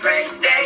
great day.